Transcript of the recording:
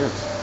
it is.